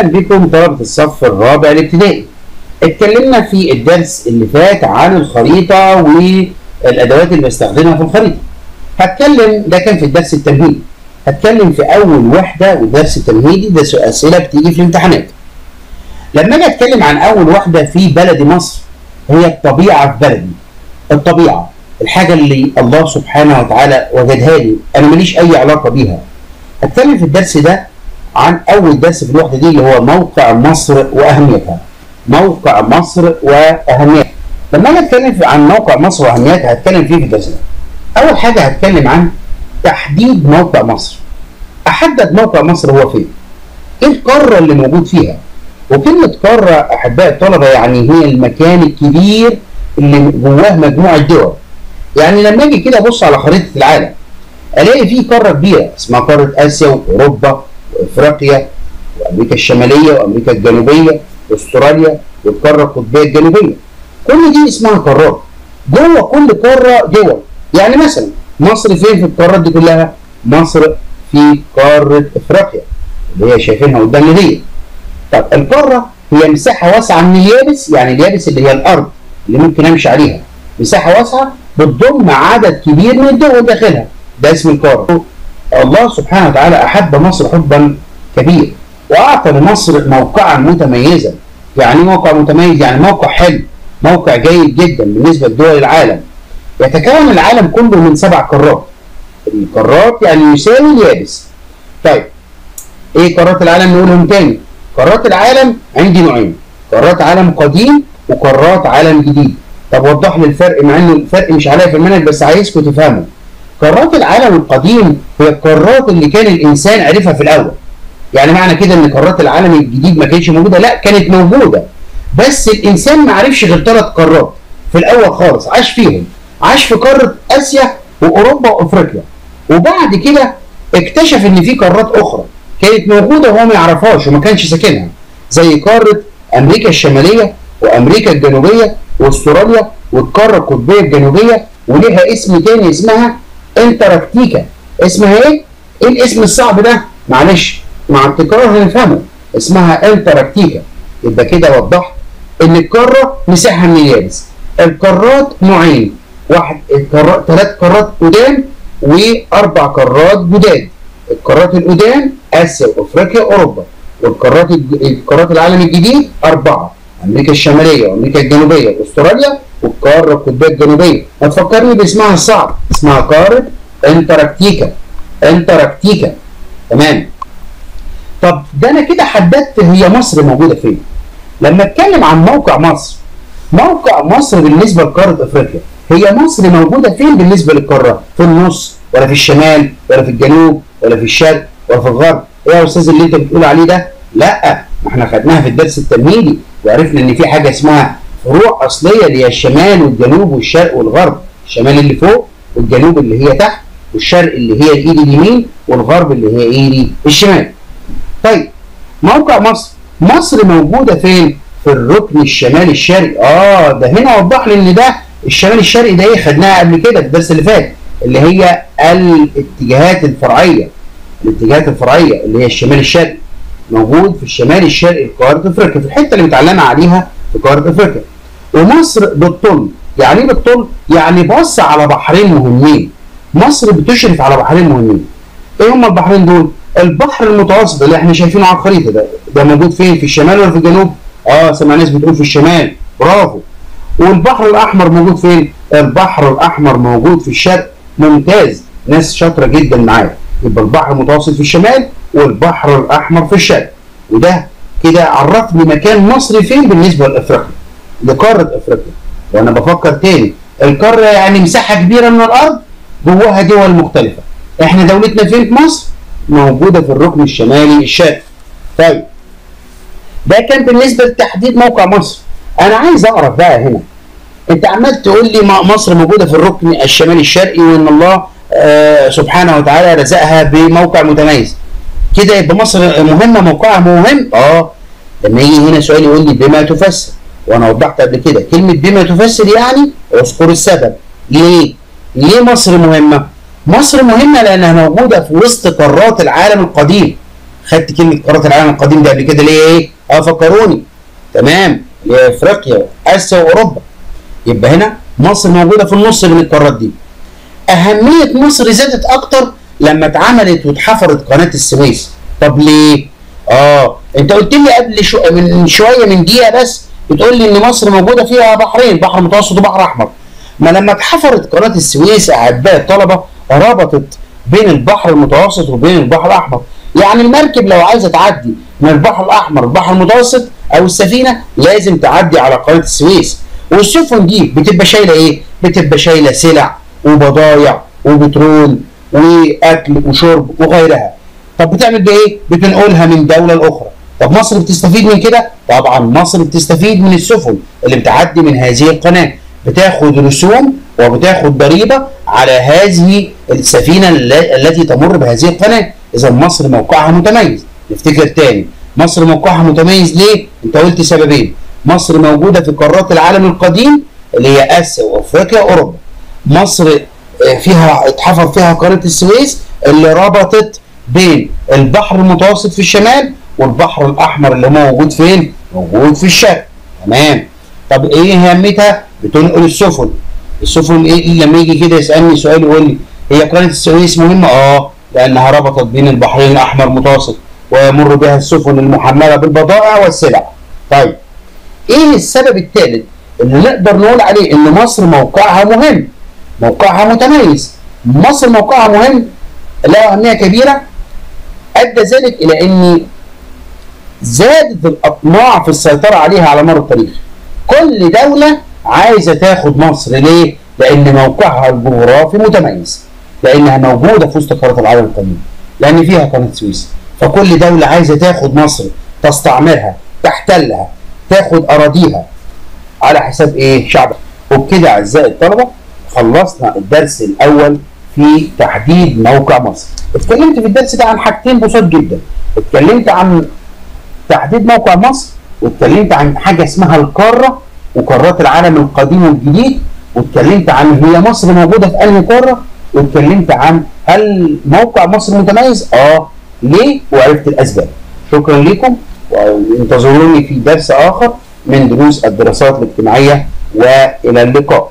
أهلا بكم طلبة الصف الرابع الابتدائي. اتكلمنا في الدرس اللي فات عن الخريطة والأدوات اللي بستخدمها في الخريطة. هتكلم ده كان في الدرس التمهيدي. هتكلم في أول وحدة والدرس التمهيدي ده أسئلة بتيجي في الامتحانات. لما أجي أتكلم عن أول وحدة في بلد مصر هي الطبيعة في بلدي. الطبيعة الحاجة اللي الله سبحانه وتعالى وجدها لي أنا ماليش أي علاقة بيها. هتكلم في الدرس ده عن أول درس في الوحده دي اللي هو موقع مصر وأهميتها. موقع مصر وأهميتها. لما أنا أتكلم عن موقع مصر وأهميتها هتكلم فيه في الدرس ده. أول حاجة هتكلم عن تحديد موقع مصر. أحدد موقع مصر هو فين. إيه القارة اللي موجود فيها؟ وكلمة قارة احباء الطلبة يعني هي المكان الكبير اللي جواه مجموعة دول. يعني لما أجي كده أبص على خريطة العالم ألاقي فيه قارة كبيرة اسمها قارة آسيا وأوروبا وافريقيا وامريكا الشمالية وامريكا الجنوبية واستراليا والقارة القطبية الجنوبية. كل دي اسمها قارات. جوه كل قارة دول يعني مثلا مصر فين في القارات دي كلها؟ مصر في قارة افريقيا. اللي هي شايفينها قدامنا دي. طب القارة هي مساحة واسعة من اليابس يعني اليابس اللي هي الأرض اللي ممكن أمشي عليها. مساحة واسعة بتضم عدد كبير من الدول داخلها. ده اسم القارة. الله سبحانه وتعالى أحب مصر حبا كبير وأعطى لمصر موقعا متميزا. يعني موقع متميز يعني موقع حلو موقع جيد جدا بالنسبة لدول العالم. يتكون العالم كله من سبع قارات. القارات يعني يساوي اليابس. طيب إيه قارات العالم؟ نقولهم تاني. قارات العالم عندي نوعين. قارات عالم قديم وقارات عالم جديد. طب وضح لي الفرق مع إنه الفرق مش عليا في المنهج بس عايزكم تفهموا. قارات العالم القديم هي القارات اللي كان الإنسان عرفها في الأول. يعني معنى كده إن قارات العالم الجديد ما كانتش موجودة؟ لا كانت موجودة. بس الإنسان ما عرفش غير ثلاث قارات في الأول خالص عاش فيهم. عاش في قارة آسيا وأوروبا وأفريقيا. وبعد كده اكتشف إن في قارات أخرى كانت موجودة وهو ما يعرفهاش وما كانش ساكنها. زي قارة أمريكا الشمالية وأمريكا الجنوبية وأستراليا والقارة القطبية الجنوبية وليها اسم تاني اسمها انتراكتيكا. اسمها إيه؟ إيه الاسم الصعب ده؟ معلش مع التكرار هنفهمه اسمها انتراكتيكا. يبقى كده وضحت إن القارة مساحة من اليابس. القارات نوعين واحد ثلاث قارات قدام وأربع قارات جداد. القارات القدام آسيا وأفريقيا وأوروبا والقارات القارات العالم الجديد أربعة. أمريكا الشمالية وأمريكا الجنوبية وأستراليا والقارة القطبية الجنوبية. ما تفكرني باسمها الصعب اسمها قاره انتراكتيكا انتراكتيكا تمام؟ طب ده أنا كده حددت هي مصر موجودة فين. لما اتكلم عن موقع مصر موقع مصر بالنسبة لقارة افريقيا هي مصر موجودة فين بالنسبة للقارة؟ في النص ولا في الشمال ولا في الجنوب ولا في الشرق ولا في الغرب؟ إيه يا أستاذ اللي انت بتقول عليه ده؟ لا إحنا خدناها في الدرس التمهيدي وعرفنا ان في حاجة اسمها فروع أصلية اللي هي الشمال والجنوب والشرق والغرب. الشمال اللي فوق والجنوب اللي هي تحت والشرق اللي هي الايد اليمين والغرب اللي هي ايدي الشمال. طيب موقع مصر. مصر موجودة فين؟ في الركن الشمالي الشرقي. آه ده هنا وضح لي إن ده الشمال الشرقي ده إيه خدناها قبل كده في الدرس اللي فات اللي هي الاتجاهات الفرعية. الاتجاهات الفرعية اللي هي الشمال الشرقي. موجود في الشمال الشرقي لقاره أفريقيا في الحتة اللي متعلمه عليها في قارة أفريقيا. ومصر بالطول يعني إيه بالطول؟ يعني بص على بحرين مهمين. مصر بتشرف على بحرين مهمين. إيه هم البحرين دول؟ البحر المتوسط اللي إحنا شايفينه على الخريطة ده. ده موجود فين؟ في الشمال ولا في الجنوب؟ آه سمع ناس بتقول في الشمال. برافو. والبحر الأحمر موجود فين؟ البحر الأحمر موجود في الشرق. ممتاز. ناس شاطرة جدا معايا. يبقى البحر المتوسط في الشمال والبحر الأحمر في الشرق. وده كده عرفني مكان مصر فين بالنسبة لإفريقيا. لقارة إفريقيا. وأنا بفكر تاني. القارة يعني مساحة كبيرة من الأرض جواها دول مختلفة. إحنا دولتنا فين في مصر؟ موجودة في الركن الشمالي الشرقي. طيب. ده كان بالنسبة لتحديد موقع مصر. أنا عايز أعرف بقى هنا. أنت عمال تقول لي مصر موجودة في الركن الشمالي الشرقي وإن الله آه سبحانه وتعالى رزقها بموقع متميز. كده يبقى مصر مهمة موقعها مهم؟ آه. لما يجي هنا سؤال يقول لي بما تفسر. وأنا وضحت قبل كده كلمة بما تفسر يعني اذكر السبب. ليه؟ ليه مصر مهمة؟ مصر مهمة لأنها موجودة في وسط قارات العالم القديم. خدت كلمة قارات العالم القديم ده قبل كده ليه؟ إيه؟ آه فكروني. تمام. إفريقيا اسيا وأوروبا. يبقى هنا مصر موجودة في النص بين القارات دي. أهمية مصر زادت أكتر لما اتعملت واتحفرت قناة السويس. طب ليه؟ آه أنت قلت لي قبل شو من شوية من دقيقة بس بتقول لي إن مصر موجودة فيها بحرين بحر متوسط وبحر أحمر. ما لما اتحفرت قناة السويس اعزائي الطلبة ربطت بين البحر المتوسط وبين البحر الأحمر. يعني المركب لو عايزة تعدي من البحر الأحمر البحر المتوسط أو السفينة لازم تعدي على قناة السويس. والسفن دي بتبقى شايلة إيه؟ بتبقى شايلة سلع وبضايع وبترول وأكل وشرب وغيرها. طب بتعمل بايه بتنقلها من دولة لأخرى. طب مصر بتستفيد من كده؟ طبعا مصر بتستفيد من السفن اللي بتعدي من هذه القناة. بتاخد رسوم وبتاخد ضريبة على هذه السفينة التي تمر بهذه القناة. اذا مصر موقعها متميز. نفتكر تاني. مصر موقعها متميز ليه؟ أنت قلت سببين. مصر موجودة في قارات العالم القديم اللي هي آسيا وأفريقيا وأوروبا. مصر فيها اتحفر فيها قناه السويس اللي ربطت بين البحر المتوسط في الشمال والبحر الأحمر اللي موجود فين؟ موجود في الشرق. تمام. طب إيه أهميتها؟ بتنقل السفن. السفن إيه؟ لما يجي كده يسألني سؤال يقول لي هي قناة السويس مهمة؟ آه لأنها ربطت بين البحرين الأحمر المتوسط ويمر بها السفن المحمله بالبضائع والسلع. طيب إيه السبب الثالث اللي نقدر نقول عليه إن مصر موقعها مهم؟ موقعها متميز. مصر موقعها مهم له أهمية كبيرة. أدى ذلك إلى ان زادت الأطماع في السيطرة عليها على مر التاريخ. كل دولة عايزة تاخد مصر. ليه؟ لأن موقعها الجغرافي متميز. لأنها موجودة في وسط قارة العالم القديم. لأن فيها قناة السويس فكل دولة عايزة تاخد مصر تستعمرها تحتلها تاخد أراضيها على حساب إيه؟ شعبها وبكده أعزائي الطلبة خلصنا الدرس الأول في تحديد موقع مصر. اتكلمت في الدرس ده عن حاجتين بسيط جدا. اتكلمت عن تحديد موقع مصر واتكلمت عن حاجة اسمها القارة وقارات العالم القديم والجديد واتكلمت عن هي مصر موجودة في أنهي قارة واتكلمت عن هل موقع مصر متميز؟ آه ليه؟ وعرفت الأسباب. شكرا لكم وانتظروني في درس آخر من دروس الدراسات الاجتماعية وإلى اللقاء.